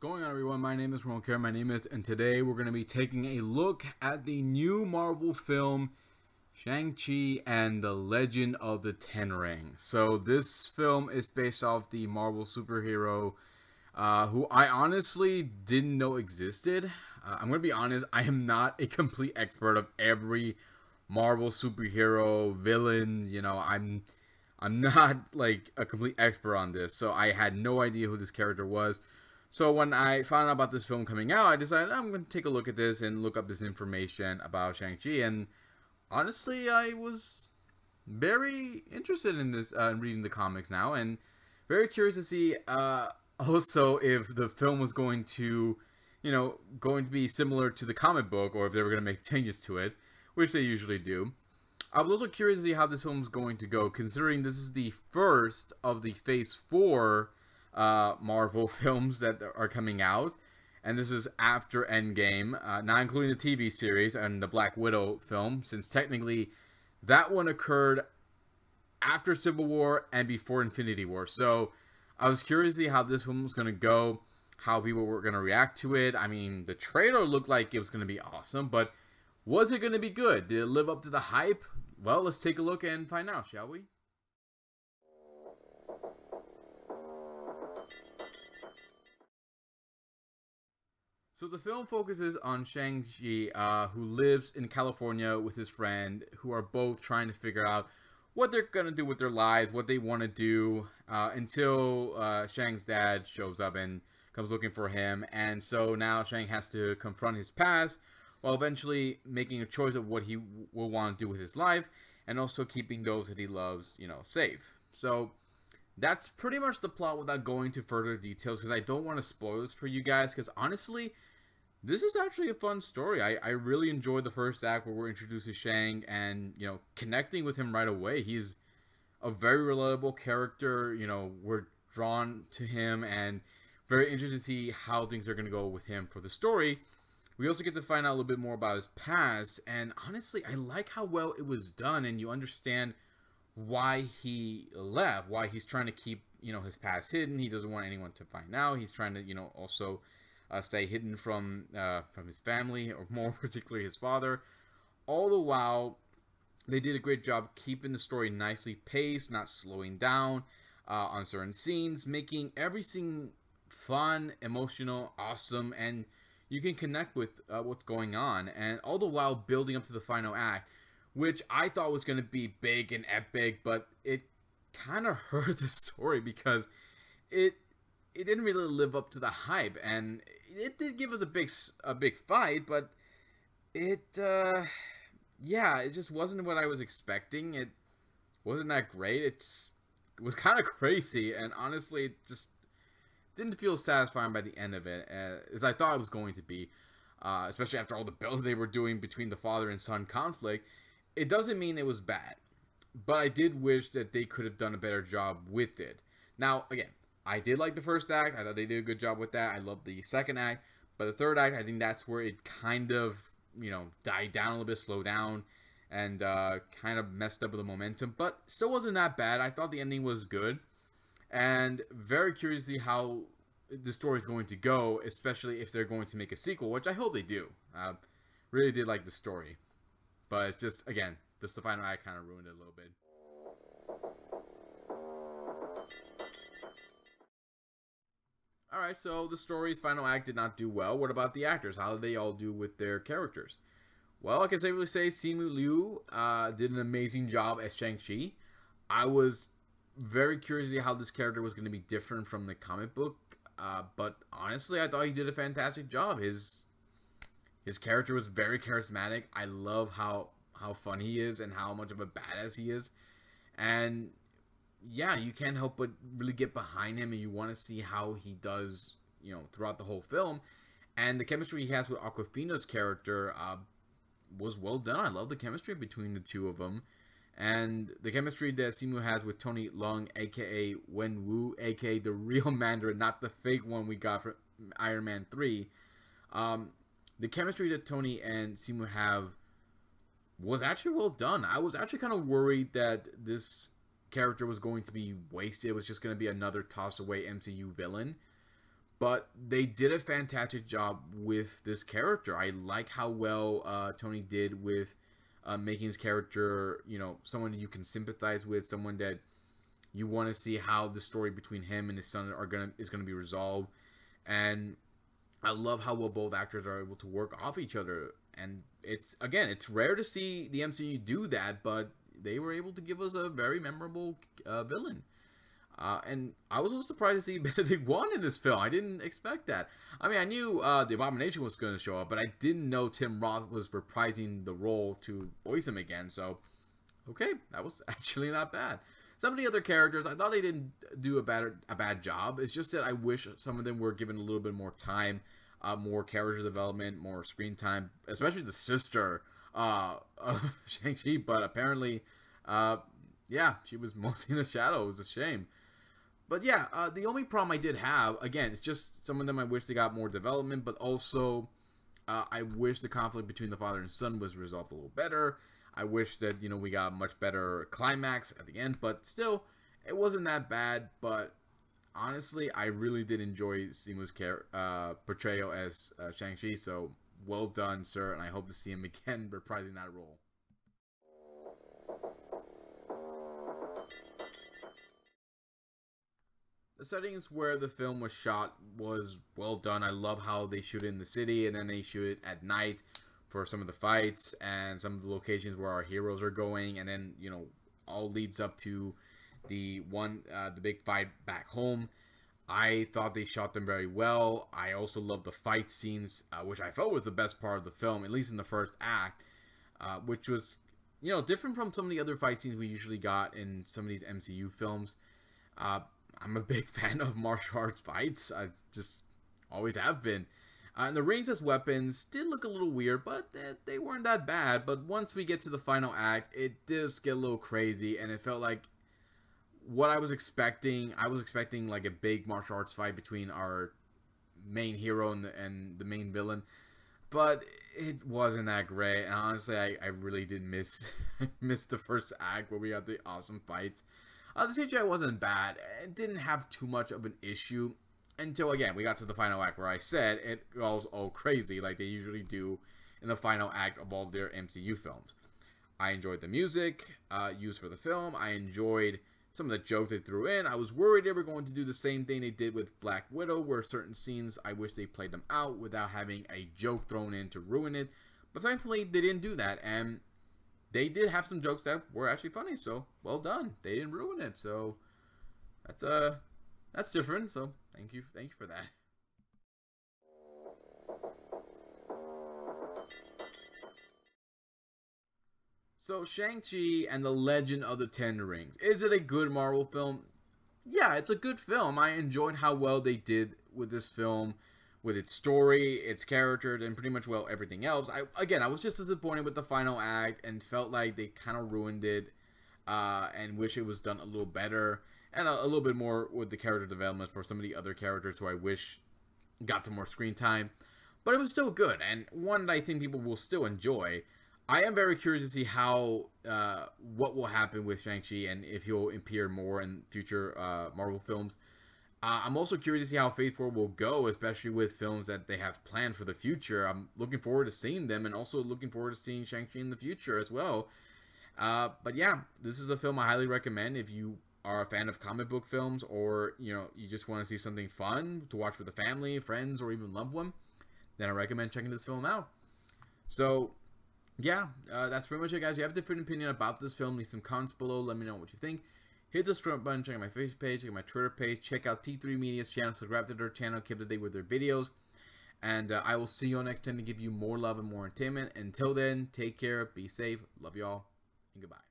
going on everyone? My name is Ron Care. My name is and today we're going to be taking a look at the new Marvel film Shang-Chi and the Legend of the Ten Ring. So this film is based off the Marvel superhero uh, who I honestly didn't know existed. Uh, I'm going to be honest, I am not a complete expert of every Marvel superhero villains, you know, I'm I'm not like a complete expert on this, so I had no idea who this character was. So when I found out about this film coming out, I decided I'm going to take a look at this and look up this information about Shang-Chi. And honestly, I was very interested in this, uh, reading the comics now, and very curious to see uh, also if the film was going to, you know, going to be similar to the comic book, or if they were going to make changes to it, which they usually do. I was also curious to see how this film is going to go, considering this is the first of the Phase 4 uh, Marvel films that are coming out. And this is after Endgame, uh, not including the TV series and the Black Widow film, since technically that one occurred after Civil War and before Infinity War. So I was curious to see how this one was going to go, how people were going to react to it. I mean, the trailer looked like it was going to be awesome, but was it going to be good? Did it live up to the hype? Well, let's take a look and find out, shall we? So the film focuses on Shang-Chi, uh, who lives in California with his friend, who are both trying to figure out what they're gonna do with their lives, what they want to do, uh, until uh, Shang's dad shows up and comes looking for him. And so now Shang has to confront his past, while eventually making a choice of what he will want to do with his life, and also keeping those that he loves, you know, safe. So that's pretty much the plot without going to further details, because I don't want to spoil this for you guys, because honestly this is actually a fun story. I, I really enjoy the first act where we're introduced to Shang and, you know, connecting with him right away. He's a very reliable character. You know, we're drawn to him and very interested to see how things are going to go with him for the story. We also get to find out a little bit more about his past. And honestly, I like how well it was done and you understand why he left, why he's trying to keep, you know, his past hidden. He doesn't want anyone to find out. He's trying to, you know, also uh, stay hidden from uh, from his family, or more particularly his father. All the while, they did a great job keeping the story nicely paced, not slowing down uh, on certain scenes, making everything fun, emotional, awesome, and you can connect with uh, what's going on. And all the while building up to the final act, which I thought was going to be big and epic, but it kind of hurt the story because it it didn't really live up to the hype and it did give us a big a big fight, but it uh yeah, it just wasn't what I was expecting. It wasn't that great. It's it was kind of crazy, and honestly, it just didn't feel satisfying by the end of it, uh, as I thought it was going to be. Uh, especially after all the builds they were doing between the father and son conflict. It doesn't mean it was bad, but I did wish that they could have done a better job with it. Now, again, I did like the first act. I thought they did a good job with that. I love the second act. But the third act, I think that's where it kind of, you know, died down a little bit, slowed down, and uh, kind of messed up with the momentum. But still wasn't that bad. I thought the ending was good. And very curious to see how the story is going to go, especially if they're going to make a sequel, which I hope they do. Uh, really did like the story. But it's just, again, just the final act kind of ruined it a little bit. Alright, so the story's final act did not do well. What about the actors? How did they all do with their characters? Well, I can safely say Simu Liu uh, did an amazing job as Shang-Chi. I was very curious how this character was going to be different from the comic book. Uh, but honestly, I thought he did a fantastic job. His his character was very charismatic. I love how how fun he is and how much of a badass he is. And yeah, you can't help but really get behind him, and you want to see how he does, you know, throughout the whole film. And the chemistry he has with Awkwafina's character uh, was well done. I love the chemistry between the two of them. And the chemistry that Simu has with Tony Leung, aka Wen Wu, aka the real Mandarin, not the fake one we got from Iron Man 3. Um, the chemistry that Tony and Simu have was actually well done. I was actually kind of worried that this character was going to be wasted. It was just going to be another tossed away MCU villain. but they did a fantastic job with this character. I like how well uh, Tony did with uh, making his character, you know, someone you can sympathize with, someone that you want to see how the story between him and his son are gonna is gonna be resolved, and I love how well both actors are able to work off each other. And it's again, it's rare to see the MCU do that, but they were able to give us a very memorable uh, villain. Uh, and I was a little surprised to see Benedict Wong in this film. I didn't expect that. I mean, I knew uh, the Abomination was going to show up, but I didn't know Tim Roth was reprising the role to voice him again. So, okay, that was actually not bad. Some of the other characters, I thought they didn't do a bad a bad job. It's just that I wish some of them were given a little bit more time, uh, more character development, more screen time, especially the sister uh, of Shang-Chi. But apparently, uh, yeah, she was mostly in the shadow. It was a shame. But yeah, uh, the only problem I did have, again, it's just some of them I wish they got more development, but also uh, I wish the conflict between the father and son was resolved a little better. I wish that, you know, we got much better climax at the end, but still, it wasn't that bad. But honestly, I really did enjoy Simu's uh, portrayal as uh, Shang-Chi, so well done, sir, and I hope to see him again reprising that role. The settings where the film was shot was well done. I love how they shoot in the city and then they shoot it at night for some of the fights and some of the locations where our heroes are going and then you know all leads up to the one uh, the big fight back home i thought they shot them very well. I also love the fight scenes uh, which i felt was the best part of the film at least in the first act uh, which was you know different from some of the other fight scenes we usually got in some of these mcu films. Uh, i'm a big fan of martial arts fights. I just always have been. Uh, and the rangeless weapons did look a little weird, but they, they weren't that bad. But once we get to the final act, it does get a little crazy, and it felt like what I was expecting. I was expecting like a big martial arts fight between our main hero and the, and the main villain, but it wasn't that great. And honestly, I, I really did miss miss the first act where we had the awesome fights. Uh, the CGI wasn't bad. It didn't have too much of an issue until again we got to the final act where I said it goes all crazy like they usually do in the final act of all their MCU films. I enjoyed the music uh, used for the film. I enjoyed some of the jokes they threw in. I was worried they were going to do the same thing they did with Black Widow, where certain scenes I wish they played them out without having a joke thrown in to ruin it. But thankfully, they didn't do that, and they did have some jokes that were actually funny. So well done. They didn't ruin it. So that's uh that's different. So Thank you, thank you for that. So, Shang-Chi and the Legend of the Ten Rings. Is it a good Marvel film? Yeah, it's a good film. I enjoyed how well they did with this film, with its story, its characters, and pretty much, well, everything else. I Again, I was just disappointed with the final act and felt like they kind of ruined it uh, and wish it was done a little better and a, a, little bit more with the character development for some of the other characters who I wish got some more screen time. But it was still good, and one that I think people will still enjoy. I am very curious to see how uh, what will happen with Shang-Chi and if he'll appear more in future uh, Marvel films. Uh, I'm also curious to see how Phase 4 will go, especially with films that they have planned for the future. I'm looking forward to seeing them and also looking forward to seeing Shang-Chi in the future as well. Uh, but yeah, this is a film I highly recommend if you are a fan of comic book films or you know you just want to see something fun to watch with a family friends or even loved one then i recommend checking this film out so yeah uh, that's pretty much it guys. You have a different opinion about this film leave some comments below. Let me know what you think. Hit the subscribe button check out my facebook page check out my twitter page. Check out t3 media's channel subscribe to their channel keep up to date with their videos. And uh, i will see you all next time to give you more love and more entertainment. Until then take care be safe love y'all and goodbye